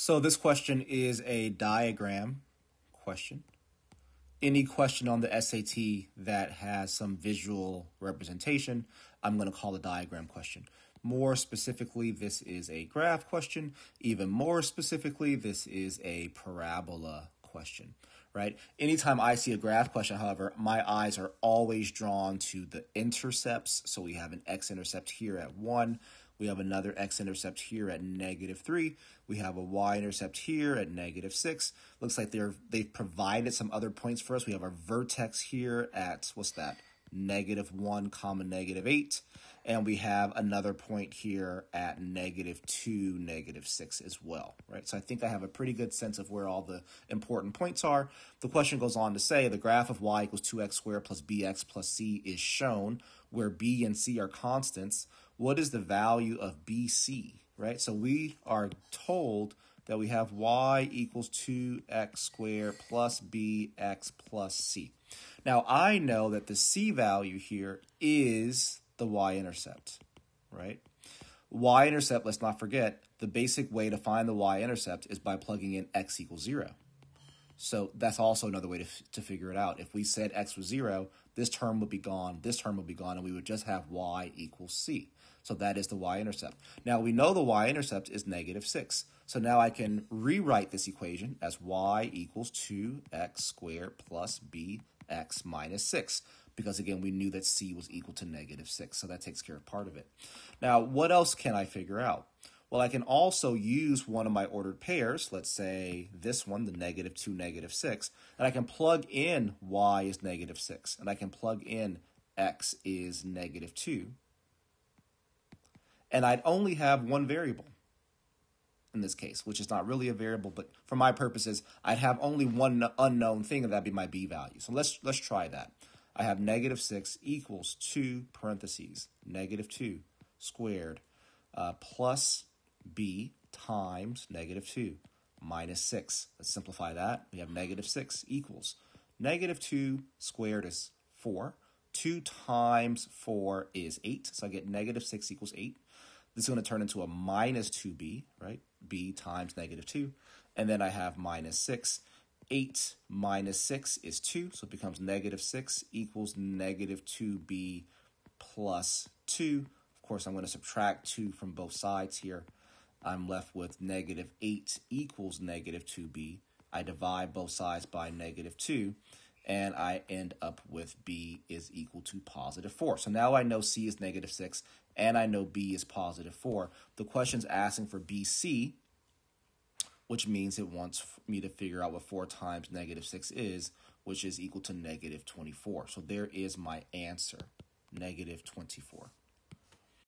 So this question is a diagram question. Any question on the SAT that has some visual representation, I'm going to call a diagram question. More specifically, this is a graph question. Even more specifically, this is a parabola question, right? Anytime I see a graph question, however, my eyes are always drawn to the intercepts. So we have an x-intercept here at 1. We have another x-intercept here at negative 3. We have a y-intercept here at negative 6. Looks like they're, they've provided some other points for us. We have our vertex here at, what's that? negative 1 comma negative 8 and we have another point here at negative 2 negative 6 as well right so i think i have a pretty good sense of where all the important points are the question goes on to say the graph of y equals 2x squared plus bx plus c is shown where b and c are constants what is the value of bc right so we are told that we have y equals 2x squared plus bx plus c now, I know that the c value here is the y-intercept, right? Y-intercept, let's not forget, the basic way to find the y-intercept is by plugging in x equals 0. So that's also another way to, to figure it out. If we said x was 0, this term would be gone, this term would be gone, and we would just have y equals c. So that is the y-intercept. Now we know the y-intercept is negative 6. So now I can rewrite this equation as y equals 2x squared plus b x minus 6 because again we knew that c was equal to negative 6 so that takes care of part of it. Now what else can I figure out? Well I can also use one of my ordered pairs let's say this one the negative 2 negative 6 and I can plug in y is negative 6 and I can plug in x is negative 2 and I'd only have one variable in this case, which is not really a variable, but for my purposes, I'd have only one unknown thing, and that'd be my b value. So let's let's try that. I have negative 6 equals 2 parentheses, negative 2 squared uh, plus b times negative 2 minus 6. Let's simplify that. We have negative 6 equals negative 2 squared is 4. 2 times 4 is 8. So I get negative 6 equals 8. This is going to turn into a minus 2b, right? b times negative 2. And then I have minus 6. 8 minus 6 is 2, so it becomes negative 6 equals negative 2b plus 2. Of course, I'm going to subtract 2 from both sides here. I'm left with negative 8 equals negative 2b. I divide both sides by negative 2 and I end up with b is equal to positive 4. So now I know c is negative 6, and I know b is positive 4. The question's asking for bc, which means it wants me to figure out what 4 times negative 6 is, which is equal to negative 24. So there is my answer, negative 24.